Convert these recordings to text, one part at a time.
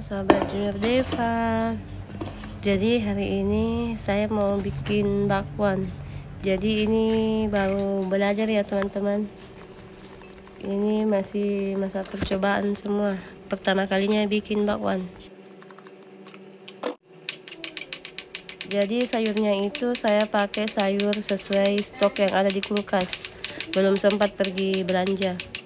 sahabat Junior Deva. Jadi hari ini saya mau bikin bakwan. Jadi ini baru belajar ya teman-teman. Ini masih masa percobaan semua. Pertama kalinya bikin bakwan. Jadi sayurnya itu saya pakai sayur sesuai stok yang ada di kulkas. Belum sempat pergi belanja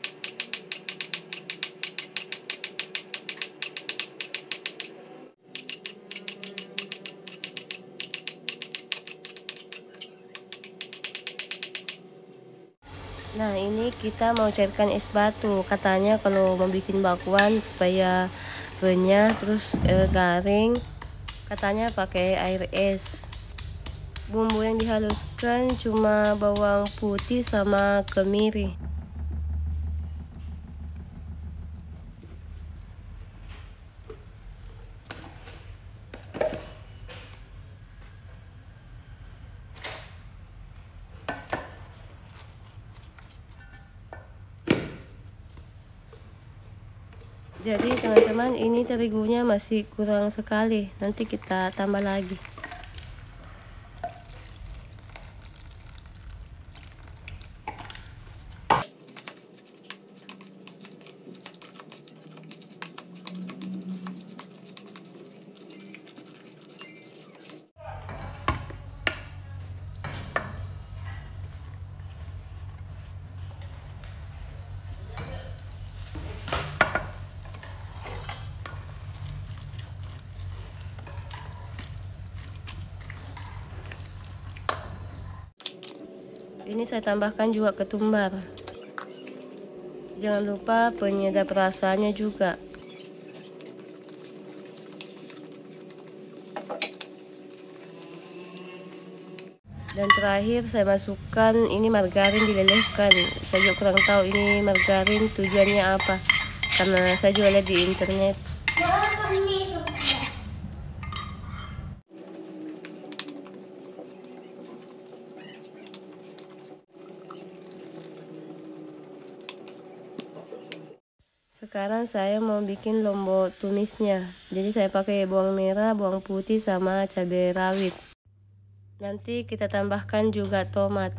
Nah ini kita mau cairkan es batu. Katanya kalau bikin bakwan supaya renyah terus eh, garing Katanya pakai air es. Bumbu yang dihaluskan cuma bawang putih sama kemiri jadi teman-teman ini terigunya masih kurang sekali. Nanti kita tambah lagi ini saya tambahkan juga ketumbar jangan lupa penyedap rasanya juga. Dan terakhir saya masukkan ini margarin dilelehkan. Saya juga kurang tahu ini margarin tujuannya apa karena saya juga lihat di internet sekarang saya mau bikin lombok tumisnya jadi saya pakai bawang merah bawang putih sama cabai rawit. Nanti kita tambahkan juga tomat.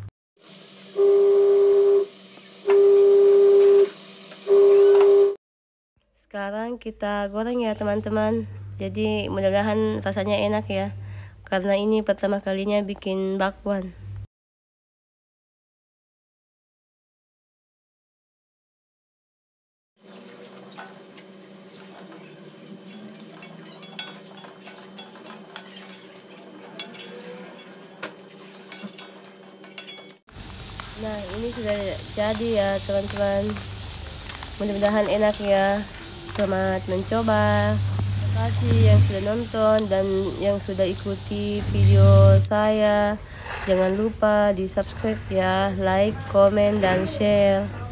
Sekarang kita goreng ya teman-teman. Jadi mudah-mudahan rasanya enak ya. Karena ini pertama kalinya bikin bakwan Nah ini sudah jadi ya teman-teman. Mudah-mudahan enak ya Selamat mencoba. Terima kasih yang sudah nonton dan yang sudah ikuti video saya. Jangan lupa di subscribe ya Like, komen, dan share